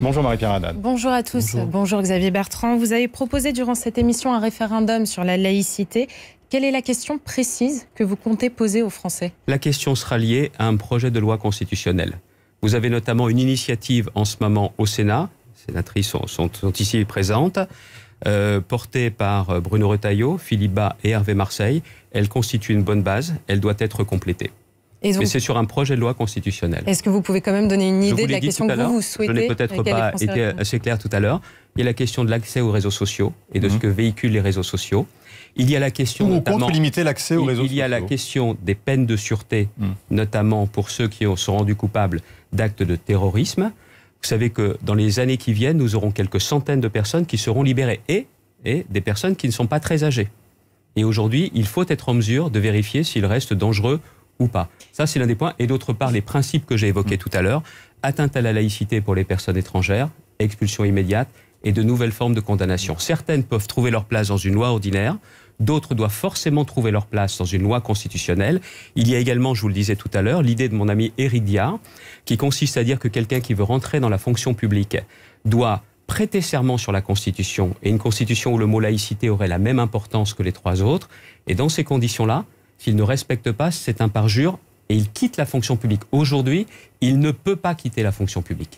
Bonjour Marie-Pierre Haddad. Bonjour à tous. Bonjour. Bonjour. Xavier Bertrand. Vous avez proposé durant cette émission un référendum sur la laïcité. Quelle est la question précise que vous comptez poser aux Français? La question sera liée à un projet de loi constitutionnelle. Vous avez notamment une initiative en ce moment au Sénat, les sénatrices sont, sont- sont ici présentes, euh, portée par euh, Bruno Retailleau, Philippe Bas et Hervé Marseille. Elle constitue une bonne base, elle doit être complétée. Et donc, Mais c'est sur un projet de loi constitutionnel. Est-ce que vous pouvez quand même donner une Je idée de la question que vous, vous Je souhaitez n'ai peut-être pas été assez clair tout à l'heure. Il y a la question de l'accès aux réseaux sociaux et de Mhm. ce que véhiculent les réseaux sociaux. Il y a la question ou notamment... contre limiter l'accès aux Il- réseaux il y a la sociaux question des peines de sûreté, Hmm. notamment pour ceux qui ont- sont rendus coupables d'actes de terrorisme. Vous savez que dans les années qui viennent, nous aurons quelques centaines de personnes qui seront libérées et, et des personnes qui ne sont pas très âgées. Et aujourd'hui, il faut être en mesure de vérifier s'ils restent dangereux ou pas. Ça, c'est l'un des points. Et d'autre part, les principes que j'ai évoqués tout à l'heure, atteinte à la laïcité pour les personnes étrangères, expulsion immédiate et de nouvelles formes de condamnation. Certaines peuvent trouver leur place dans une loi ordinaire, d'autres doivent forcément trouver leur place dans une loi constitutionnelle. Il y a également, je vous le disais tout à l'heure, l'idée de mon ami Éric Diard, qui consiste à dire que quelqu'un qui veut rentrer dans la fonction publique doit prêter serment sur la Constitution, et une Constitution où le mot laïcité aurait la même importance que les trois autres. Et dans ces conditions-là, s'il ne respecte pas, c'est un parjure et il quitte la fonction publique. Aujourd'hui, il ne peut pas quitter la fonction publique.